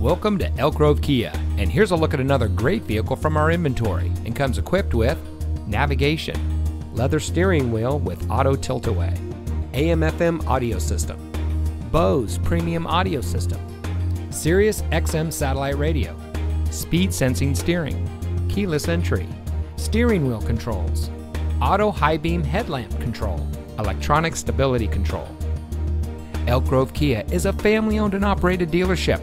Welcome to Elk Grove Kia, and here's a look at another great vehicle from our inventory and comes equipped with navigation, leather steering wheel with auto tilt-away, AM/FM audio system, Bose premium audio system, Sirius XM satellite radio, speed sensing steering, keyless entry, steering wheel controls, auto high beam headlamp control, electronic stability control. Elk Grove Kia is a family owned and operated dealership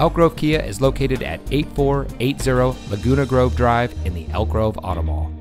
Elk Grove Kia is located at 8480 Laguna Grove Drive in the Elk Grove Auto Mall.